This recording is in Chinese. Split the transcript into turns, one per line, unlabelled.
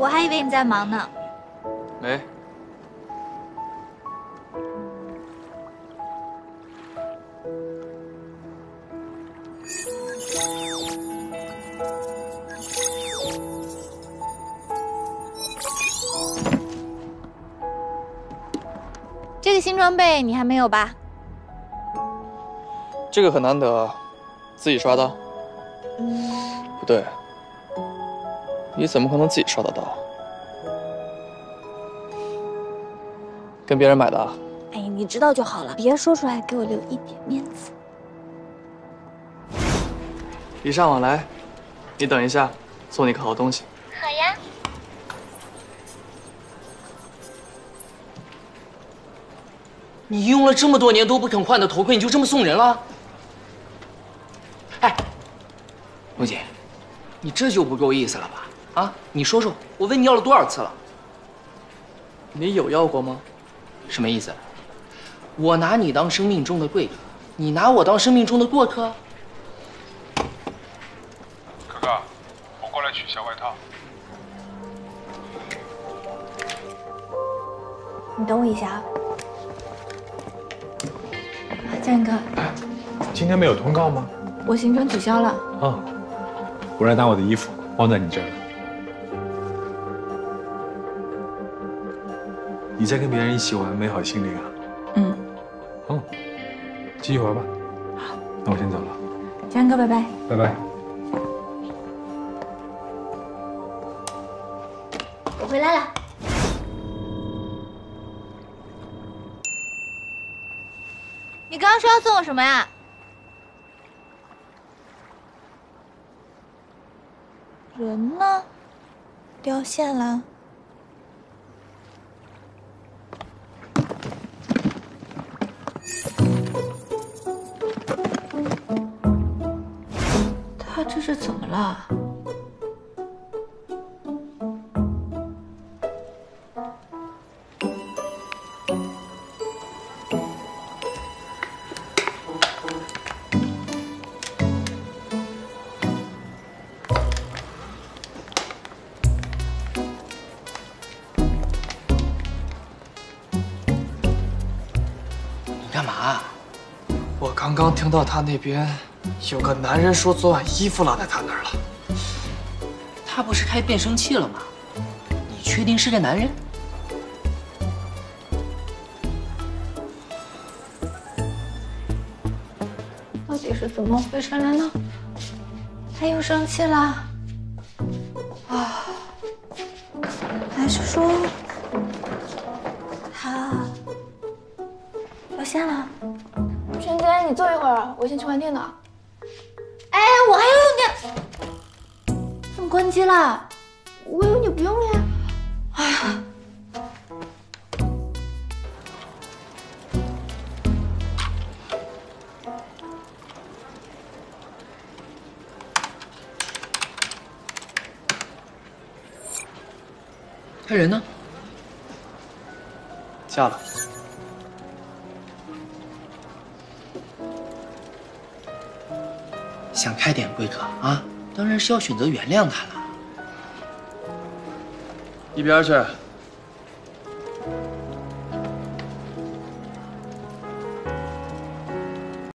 我还以为你在忙呢。
没。
这个新装备你还没有吧？
这个很难得，自己刷的？嗯，不对，你怎么可能自己刷得到？跟别人买的？
哎，你知道就好了，别说出来，给我留一点面子。
礼尚往来，你等一下，送你个好东西。
好呀。
你用了这么多年都不肯换的头盔，你就这么送人了？哎，陆姐，你这就不够意思了吧？啊，你说说，我问你要了多少次了？
你有要过吗？
什么意思？我拿你当生命中的贵客，你拿我当生命中的过客？
哥哥，我过来取下外套。
你等我一下啊，江云哥。
哎，今天没有通告吗？
我行程取消了。
啊，我来拿我的衣服，忘在你这儿了。你在跟别人一起玩，没好心灵啊？
嗯。
哦，继续玩吧。
好，
那我先走了。
江哥，拜拜。
拜拜。
我回来了。你刚刚说要送我什么呀？人呢？掉线了。这是怎么了？
你干嘛？
我刚刚听到他那边有个男人说昨晚衣服落在他那儿了。
他不是开变声器了吗？你确定是个男人？
到底是怎么回事了呢？他又生气了？啊？还是说他掉线了？
璇姐，你坐一会儿，我先去换电脑。
哎，我还要用电，怎么关机了？
我以为你不用了呀。
哎呀！
他人呢？
嫁了。
想开点，贵客啊，当然是要选择原谅他了。
一边去。